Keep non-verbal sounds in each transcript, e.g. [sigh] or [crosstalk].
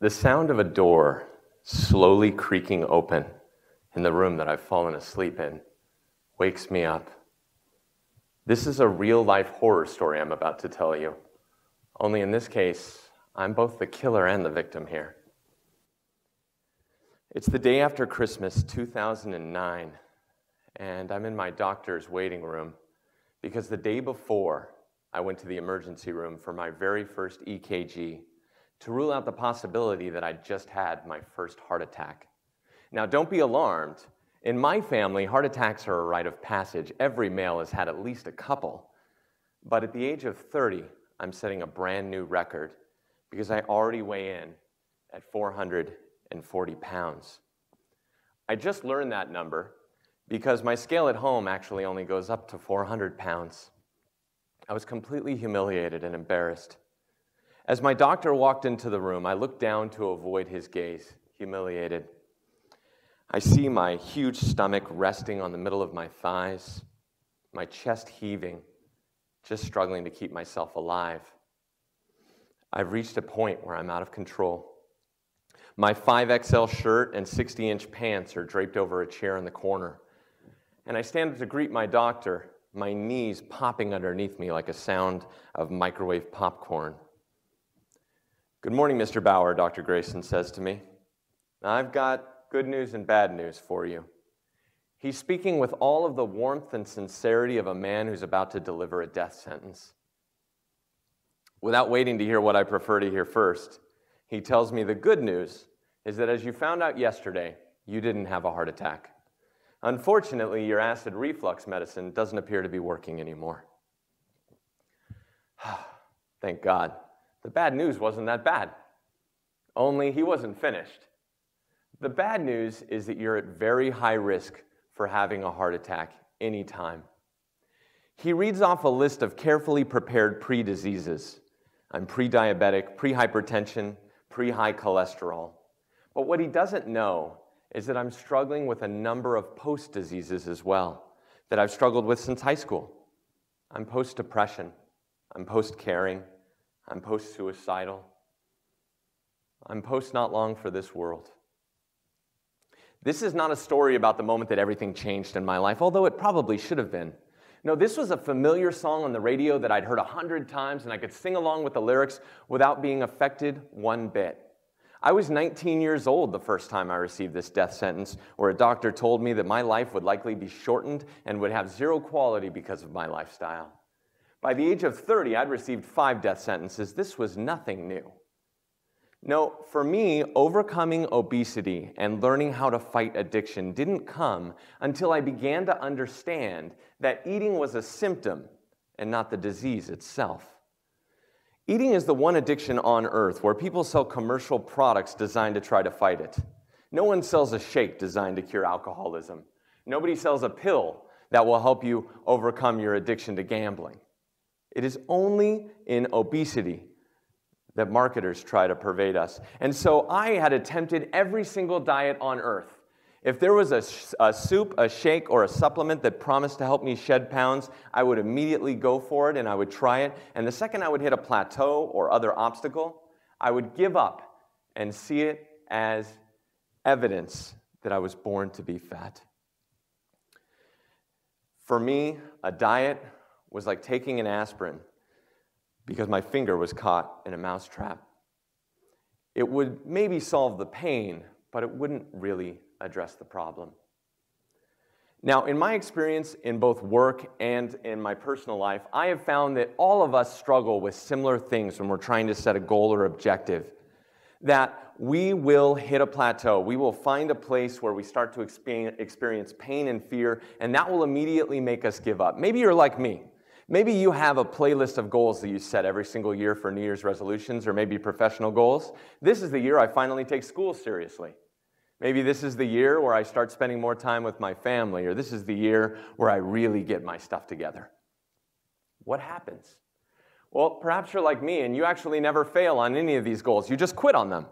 The sound of a door slowly creaking open in the room that I've fallen asleep in wakes me up. This is a real life horror story I'm about to tell you. Only in this case, I'm both the killer and the victim here. It's the day after Christmas 2009, and I'm in my doctor's waiting room because the day before, I went to the emergency room for my very first EKG to rule out the possibility that I'd just had my first heart attack. Now, don't be alarmed. In my family, heart attacks are a rite of passage. Every male has had at least a couple. But at the age of 30, I'm setting a brand new record because I already weigh in at 440 pounds. I just learned that number because my scale at home actually only goes up to 400 pounds. I was completely humiliated and embarrassed. As my doctor walked into the room, I looked down to avoid his gaze, humiliated. I see my huge stomach resting on the middle of my thighs, my chest heaving, just struggling to keep myself alive. I've reached a point where I'm out of control. My 5XL shirt and 60 inch pants are draped over a chair in the corner. And I stand up to greet my doctor, my knees popping underneath me like a sound of microwave popcorn. Good morning, Mr. Bauer, Dr. Grayson says to me. I've got good news and bad news for you. He's speaking with all of the warmth and sincerity of a man who's about to deliver a death sentence. Without waiting to hear what I prefer to hear first, he tells me the good news is that as you found out yesterday, you didn't have a heart attack. Unfortunately, your acid reflux medicine doesn't appear to be working anymore. [sighs] Thank God. The bad news wasn't that bad. Only he wasn't finished. The bad news is that you're at very high risk for having a heart attack anytime. He reads off a list of carefully prepared pre diseases. I'm pre diabetic, pre hypertension, pre high cholesterol. But what he doesn't know is that I'm struggling with a number of post diseases as well that I've struggled with since high school. I'm post depression, I'm post caring, I'm post suicidal. I'm post not long for this world. This is not a story about the moment that everything changed in my life, although it probably should have been. No, this was a familiar song on the radio that I'd heard a hundred times and I could sing along with the lyrics without being affected one bit. I was 19 years old the first time I received this death sentence, where a doctor told me that my life would likely be shortened and would have zero quality because of my lifestyle. By the age of 30, I'd received five death sentences. This was nothing new. No, for me, overcoming obesity and learning how to fight addiction didn't come until I began to understand that eating was a symptom and not the disease itself. Eating is the one addiction on earth where people sell commercial products designed to try to fight it. No one sells a shake designed to cure alcoholism. Nobody sells a pill that will help you overcome your addiction to gambling. It is only in obesity that marketers try to pervade us. And so I had attempted every single diet on earth. If there was a, a, soup, a shake, or a supplement that promised to help me shed pounds, I would immediately go for it and I would try it. And the second I would hit a plateau or other obstacle, I would give up and see it as evidence that I was born to be fat. For me, a diet was like taking an aspirin because my finger was caught in a mousetrap. It would maybe solve the pain, but it wouldn't really address the problem. Now, in my experience in both work and in my personal life, I have found that all of us struggle with similar things when we're trying to set a goal or objective. That we will hit a plateau. We will find a place where we start to experience pain and fear, and that will immediately make us give up. Maybe you're like me. Maybe you have a playlist of goals that you set every single year for New Year's resolutions or maybe professional goals. This is the year I finally take school seriously. Maybe this is the year where I start spending more time with my family, or this is the year where I really get my stuff together. What happens? Well, perhaps you're like me and you actually never fail on any of these goals. You just quit on them.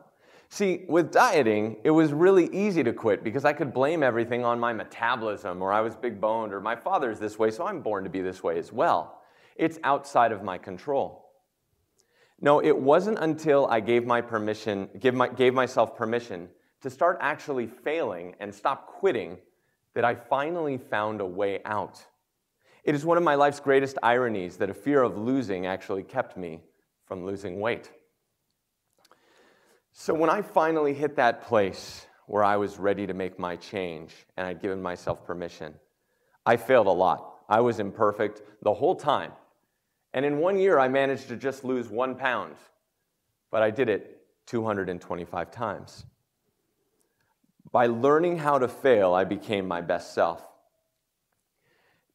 See, with dieting, it was really easy to quit because I could blame everything on my metabolism or I was big boned or my father's this way, so I'm born to be this way as well. It's outside of my control. No, it wasn't until I gave, my permission, my, gave myself permission to start actually failing and stop quitting that I finally found a way out. It is one of my life's greatest ironies that a fear of losing actually kept me from losing weight. So when I finally hit that place where I was ready to make my change and I'd given myself permission, I failed a lot. I was imperfect the whole time. And in one year, I managed to just lose one pound, but I did it 225 times. By learning how to fail, I became my best self.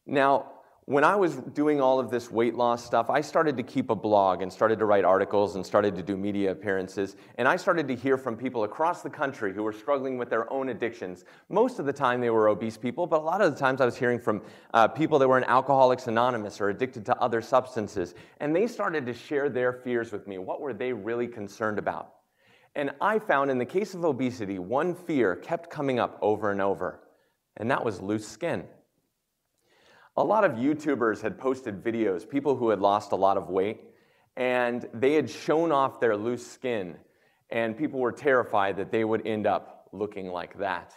Now, when I was doing all of this weight loss stuff, I started to keep a blog and started to write articles and started to do media appearances. And I started to hear from people across the country who were struggling with their own addictions. Most of the time, they were obese people, but a lot of the times I was hearing from uh, people that were in Alcoholics Anonymous or addicted to other substances. And they started to share their fears with me. What were they really concerned about? And I found in the case of obesity, one fear kept coming up over and over, and that was loose skin. A lot of YouTubers had posted videos, people who had lost a lot of weight, and they had shown off their loose skin, and people were terrified that they would end up looking like that.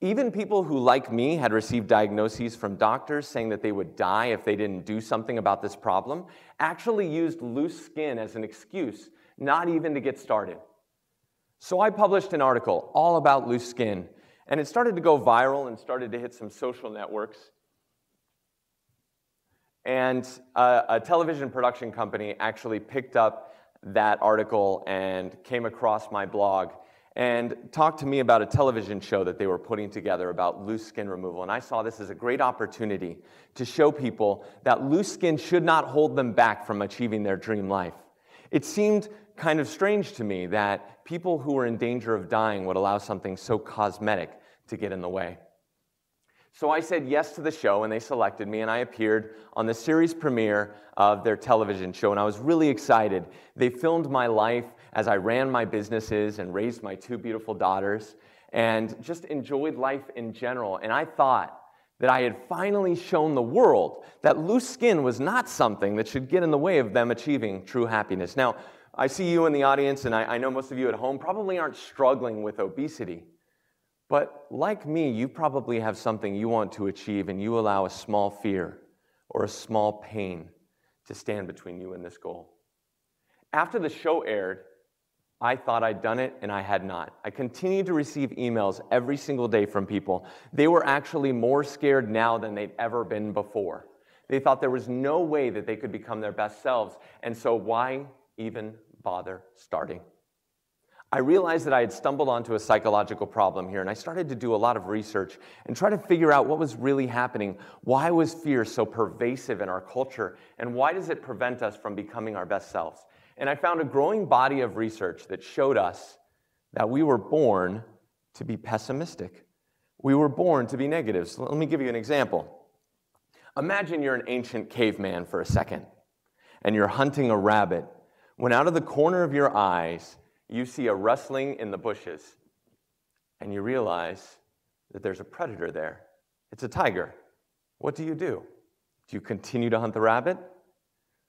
Even people who, like me, had received diagnoses from doctors saying that they would die if they didn't do something about this problem, actually used loose skin as an excuse not even to get started. So I published an article all about loose skin, and it started to go viral and started to hit some social networks. And a, a television production company actually picked up that article and came across my blog and talked to me about a television show that they were putting together about loose skin removal. And I saw this as a great opportunity to show people that loose skin should not hold them back from achieving their dream life. It seemed kind of strange to me that people who were in danger of dying would allow something so cosmetic to get in the way. So I said yes to the show, and they selected me, and I appeared on the series premiere of their television show, and I was really excited. They filmed my life as I ran my businesses and raised my two beautiful daughters, and just enjoyed life in general. And I thought that I had finally shown the world that loose skin was not something that should get in the way of them achieving true happiness. Now, I see you in the audience, and I, I know most of you at home probably aren't struggling with obesity. But like me, you probably have something you want to achieve, and you allow a small fear or a small pain to stand between you and this goal. After the show aired, I thought I'd done it, and I had not. I continued to receive emails every single day from people. They were actually more scared now than they'd ever been before. They thought there was no way that they could become their best selves, and so why even bother starting? I realized that I had stumbled onto a psychological problem here, and I started to do a lot of research and try to figure out what was really happening. Why was fear so pervasive in our culture, and why does it prevent us from becoming our best selves? And I found a growing body of research that showed us that we were born to be pessimistic. We were born to be negative. So let me give you an example. Imagine you're an ancient caveman for a second, and you're hunting a rabbit, when out of the corner of your eyes, you see a rustling in the bushes and you realize that there's a predator there. It's a tiger. What do you do? Do you continue to hunt the rabbit?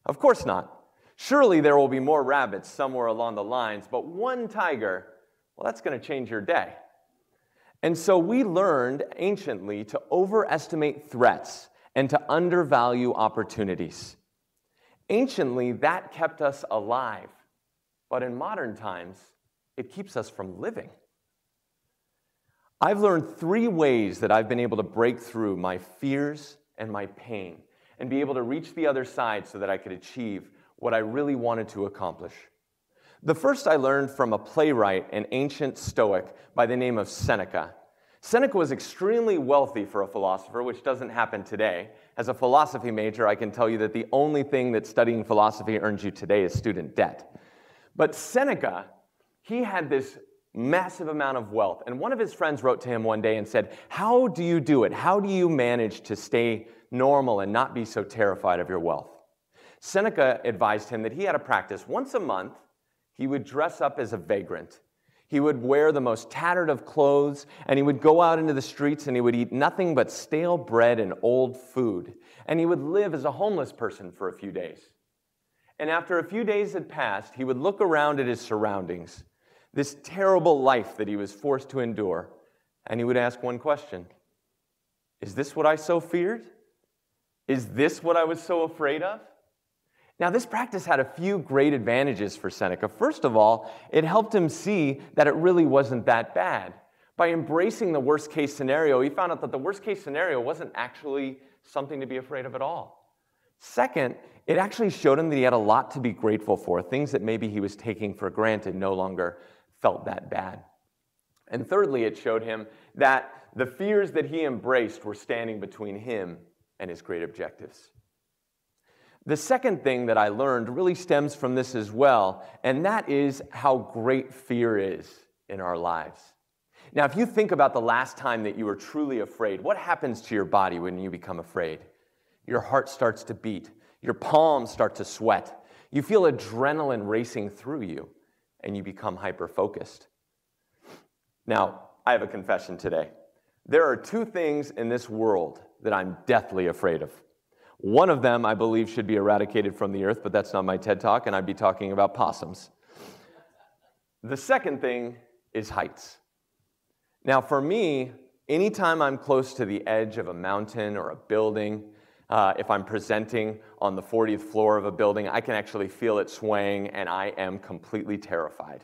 Of course not. Surely there will be more rabbits somewhere along the lines, but one tiger, well, that's going to change your day. And so we learned anciently to overestimate threats and to undervalue opportunities. Anciently, that kept us alive. But in modern times, it keeps us from living. I've learned three ways that I've been able to break through my fears and my pain and be able to reach the other side so that I could achieve what I really wanted to accomplish. The first I learned from a playwright and ancient Stoic by the name of Seneca. Seneca was extremely wealthy for a philosopher, which doesn't happen today. As a philosophy major, I can tell you that the only thing that studying philosophy earns you today is student debt. But Seneca, he had this massive amount of wealth. And one of his friends wrote to him one day and said, How do you do it? How do you manage to stay normal and not be so terrified of your wealth? Seneca advised him that he had a practice. Once a month, he would dress up as a vagrant. He would wear the most tattered of clothes, and he would go out into the streets and he would eat nothing but stale bread and old food. And he would live as a homeless person for a few days. And after a few days had passed, he would look around at his surroundings, this terrible life that he was forced to endure, and he would ask one question Is this what I so feared? Is this what I was so afraid of? Now, this practice had a few great advantages for Seneca. First of all, it helped him see that it really wasn't that bad. By embracing the worst case scenario, he found out that the worst case scenario wasn't actually something to be afraid of at all. Second, it actually showed him that he had a lot to be grateful for. Things that maybe he was taking for granted no longer felt that bad. And thirdly, it showed him that the fears that he embraced were standing between him and his great objectives. The second thing that I learned really stems from this as well, and that is how great fear is in our lives. Now, if you think about the last time that you were truly afraid, what happens to your body when you become afraid? Your heart starts to beat, your palms start to sweat, you feel adrenaline racing through you, and you become hyper focused. Now, I have a confession today. There are two things in this world that I'm deathly afraid of. One of them, I believe, should be eradicated from the earth, but that's not my TED talk, and I'd be talking about possums. The second thing is heights. Now, for me, anytime I'm close to the edge of a mountain or a building, uh, if I'm presenting on the 40th floor of a building, I can actually feel it swaying, and I am completely terrified.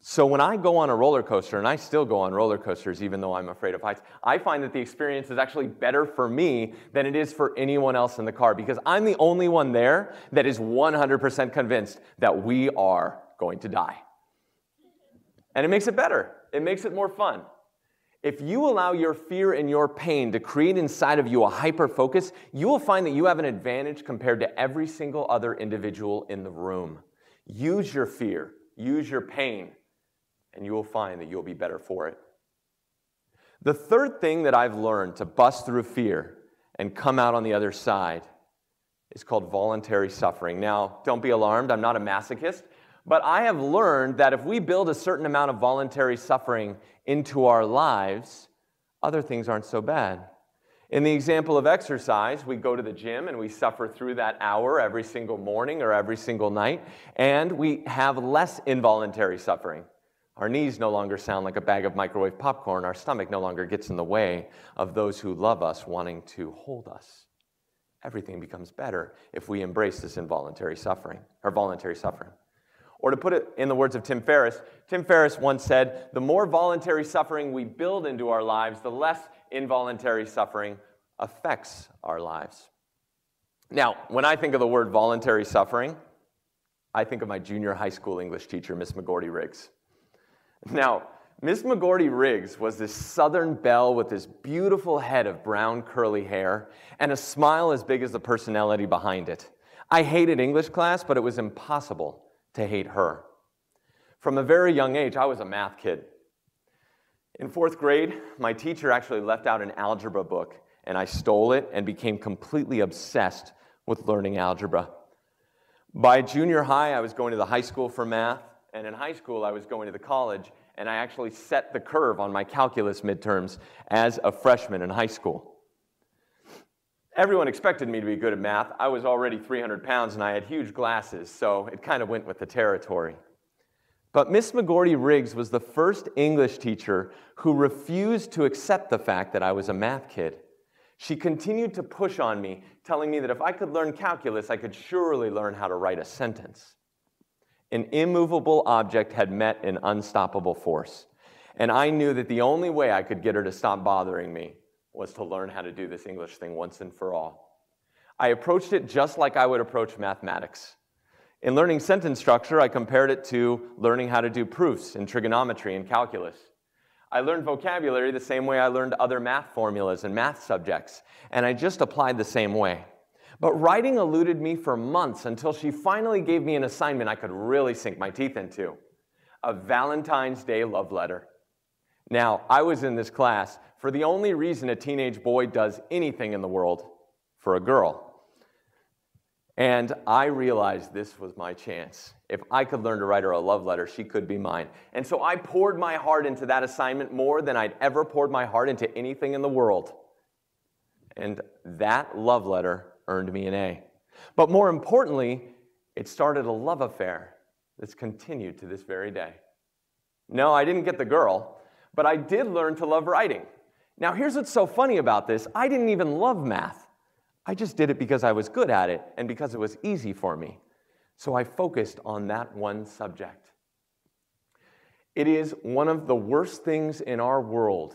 So when I go on a roller coaster, and I still go on roller coasters even though I'm afraid of heights, I find that the experience is actually better for me than it is for anyone else in the car because I'm the only one there that is 100% convinced that we are going to die. And it makes it better. It makes it more fun. If you allow your fear and your pain to create inside of you a hyper focus, you will find that you have an advantage compared to every single other individual in the room. Use your fear, use your pain and you will find that you'll be better for it. The third thing that I've learned to bust through fear and come out on the other side is called voluntary suffering. Now, don't be alarmed, I'm not a masochist, but I have learned that if we build a certain amount of voluntary suffering into our lives, other things aren't so bad. In the example of exercise, we go to the gym and we suffer through that hour every single morning or every single night, and we have less involuntary suffering. Our knees no longer sound like a bag of microwave popcorn. Our stomach no longer gets in the way of those who love us wanting to hold us. Everything becomes better if we embrace this involuntary suffering, or voluntary suffering. Or to put it in the words of Tim Ferriss, Tim Ferriss once said, The more voluntary suffering we build into our lives, the less involuntary suffering affects our lives. Now, when I think of the word voluntary suffering, I think of my junior high school English teacher, Miss McGordy Riggs. Now, Miss McGordy Riggs was this southern belle with this beautiful head of brown curly hair and a smile as big as the personality behind it. I hated English class, but it was impossible to hate her. From a very young age, I was a math kid. In fourth grade, my teacher actually left out an algebra book, and I stole it and became completely obsessed with learning algebra. By junior high, I was going to the high school for math, and in high school, I was going to the college, and I actually set the curve on my calculus midterms as a freshman in high school. Everyone expected me to be good at math. I was already 300 pounds and I had huge glasses, so it kind of went with the territory. But Miss McGordy Riggs was the first English teacher who refused to accept the fact that I was a math kid. She continued to push on me, telling me that if I could learn calculus, I could surely learn how to write a sentence. An immovable object had met an unstoppable force. And I knew that the only way I could get her to stop bothering me was to learn how to do this English thing once and for all. I approached it just like I would approach mathematics. In learning sentence structure, I compared it to learning how to do proofs in trigonometry and calculus. I learned vocabulary the same way I learned other math formulas and math subjects, and I just applied the same way. But writing eluded me for months until she finally gave me an assignment I could really sink my teeth into a Valentine's Day love letter. Now, I was in this class for the only reason a teenage boy does anything in the world for a girl. And I realized this was my chance. If I could learn to write her a love letter, she could be mine. And so I poured my heart into that assignment more than I'd ever poured my heart into anything in the world. And that love letter earned me an A. But more importantly, It started a love affair that's continued to this very day. No, I didn't get the girl, but I did learn to love writing. Now, here's what's so funny about this I didn't even love math. I just did it because I was good at it and because it was easy for me. So I focused on that one subject. It is one of the worst things in our world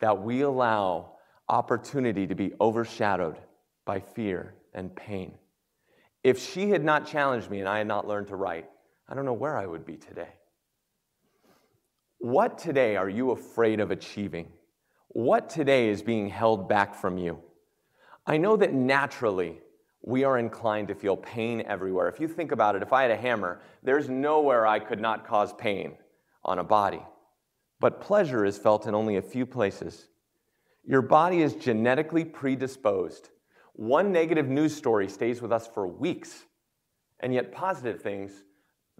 that we allow opportunity to be overshadowed by fear and pain. If she had not challenged me and I had not learned to write, I don't know where I would be today. What today are you afraid of achieving? What today is being held back from you? I know that naturally we are inclined to feel pain everywhere. If you think about it, if I had a hammer, there's nowhere I could not cause pain on a body. But pleasure is felt in only a few places. Your body is genetically predisposed. One negative news story stays with us for weeks, and yet positive things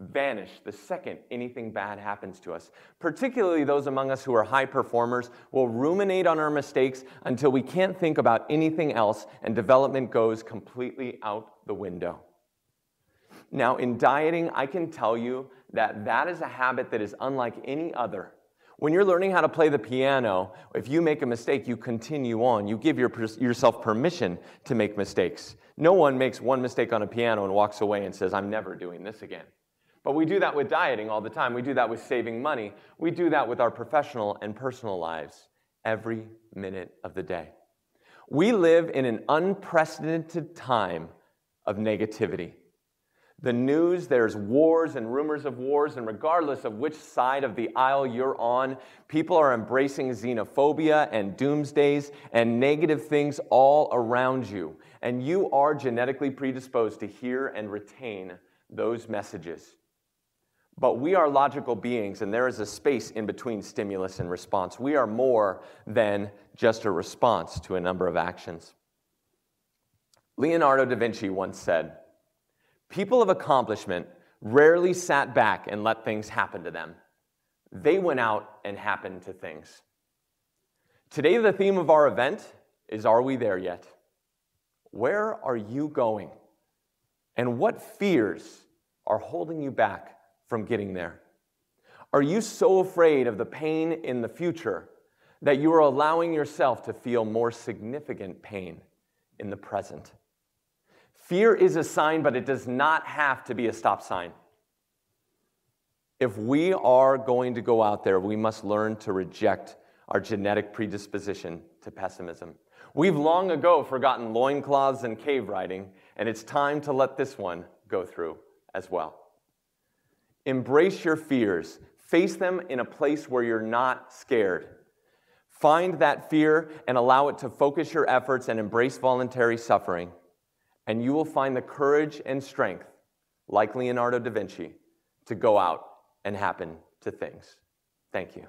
vanish the second anything bad happens to us. Particularly those among us who are high performers will ruminate on our mistakes until we can't think about anything else and development goes completely out the window. Now, in dieting, I can tell you that that is a habit that is unlike any other. When you're learning how to play the piano, if you make a mistake, you continue on. You give your, yourself permission to make mistakes. No one makes one mistake on a piano and walks away and says, I'm never doing this again. But we do that with dieting all the time. We do that with saving money. We do that with our professional and personal lives every minute of the day. We live in an unprecedented time of negativity. The news, there's wars and rumors of wars, and regardless of which side of the aisle you're on, people are embracing xenophobia and doomsdays and negative things all around you. And you are genetically predisposed to hear and retain those messages. But we are logical beings, and there is a space in between stimulus and response. We are more than just a response to a number of actions. Leonardo da Vinci once said, People of accomplishment rarely sat back and let things happen to them. They went out and happened to things. Today, the theme of our event is Are We There Yet? Where are you going? And what fears are holding you back from getting there? Are you so afraid of the pain in the future that you are allowing yourself to feel more significant pain in the present? Fear is a sign, but it does not have to be a stop sign. If we are going to go out there, we must learn to reject our genetic predisposition to pessimism. We've long ago forgotten loincloths and cave riding, and it's time to let this one go through as well. Embrace your fears. Face them in a place where you're not scared. Find that fear and allow it to focus your efforts and embrace voluntary suffering. And you will find the courage and strength, like Leonardo da Vinci, to go out and happen to things. Thank you.